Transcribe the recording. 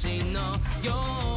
星のよう